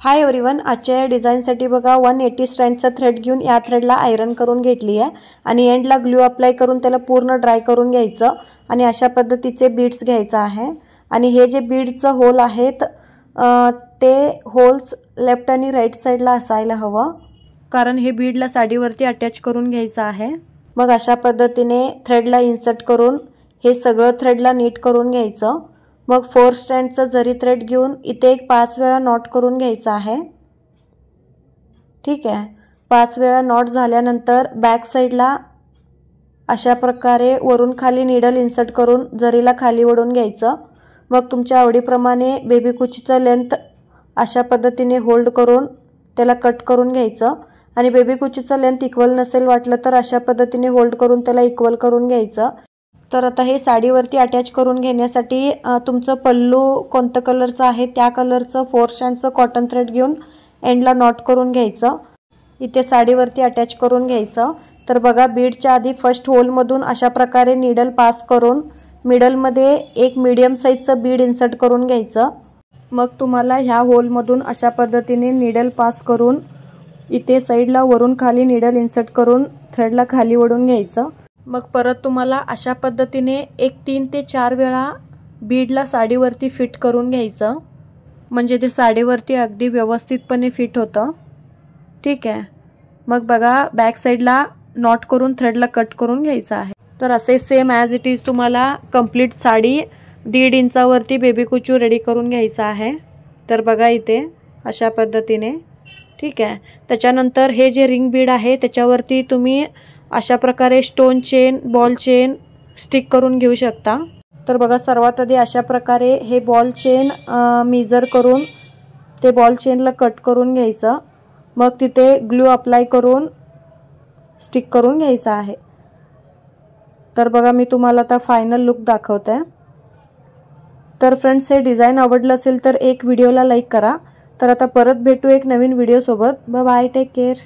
Hi everyone आजच्या या डिझाईनसाठी बघा वन एटी स्ट्रँडचा थ्रेड घेऊन या थ्रेडला आयरन करून घेतली आहे. आणि एंडला ग्लू अप्लाय करून त्याला पूर्ण ड्राय करून घ्यायचं. आणि अशा पद्धतीचे बीड्स घ्यायचं आहे. आणि हे जे बीडचं होल आहेत ते होल्स लेफ्ट आणि राईट साईडला असायला हवं. कारण हे बीडला साडीवरती अटॅच करून घ्यायचं आहे. मग अशा पद्धतीने थ्रेडला इन्सर्ट करून हे सगळं थ्रेडला नीट करून घ्यायचं. मग फोर स्टँडचं जरी थ्रेड घेऊन इथे एक पाच वेळा नॉट करून घ्यायचं आहे. ठीक आहे. पाच वेळा नॉट झाल्यानंतर बॅक साईडला अशा प्रकारे वरून खाली निडल इन्सर्ट करून जरीला खाली ओढून घ्यायचं मग तुमच्या आवडीप्रमाणे बेबी कुचीचं लेंथ अशा पद्धतीने होल्ड करून त्याला कट करून घ्यायचं आणि बेबी कुचीचं लेंथ इक्वल नसेल वाटलं तर अशा पद्धतीने होल्ड करून त्याला इक्वल करून घ्यायचं. तर आता हे साडीवरती अटॅच करून घेण्यासाठी तुमचं पल्लू कोणतं कलरचं आहे त्या कलरचं फोर स्टँडचं कॉटन थ्रेड घेऊन एंडला नॉट करून घ्यायचं. इथे साडीवरती अटॅच करून घ्यायचं. तर बघा बीडच्या आधी फर्स्ट होलमधून अशा प्रकारे निडल पास करून मिडलमध्ये एक मीडियम साईजचं बीड इन्सर्ट करून घ्यायचं. मग तुम्हाला ह्या होलमधून अशा पद्धतीने निडल पास करून इथे साईडला वरून खाली निडल इन्सर्ट करून थ्रेडला खाली ओढून घ्यायचं. मग परत तुम्हाला अशा पद्धतीने एक तीन ते चार वेळा बीडला साडीवरती फिट करून घ्यायचं. म्हणजे ते साडीवरती अगदी व्यवस्थितपणे फिट होतं. ठीक आहे. मग बघा बॅक साईडला नॉट करून थ्रेडला कट करून घ्यायचं आहे. तर असे सेम ॲज इट इज तुम्हाला कंप्लीट साडी दीड इंचावरती बेबी कुचू रेडी करून घ्यायचं आहे. तर बघा इथे अशा पद्धतीने. ठीक आहे. त्याच्यानंतर हे जे रिंग बीड आहे त्याच्यावरती तुम्ही अशा प्रकारे stone chain ball chain stick करून घेऊ शकता. तर बघा सर्वात आधी अशा प्रकारे हे बॉल चेन मेजर करून ते बॉल चेनला कट करून घ्यायचं. मग तिथे ग्लू अप्लाय करून स्टिक करून घ्यायचं आहे. तर बघा मी तुम्हाला आता फायनल लुक दाखवते. तर फ्रेंड्स हे डिझाईन आवडलं असेल तर एक व्हिडिओला लाईक करा. तर आता परत भेटू एक नवीन व्हिडिओसोबत बाय टेक केअर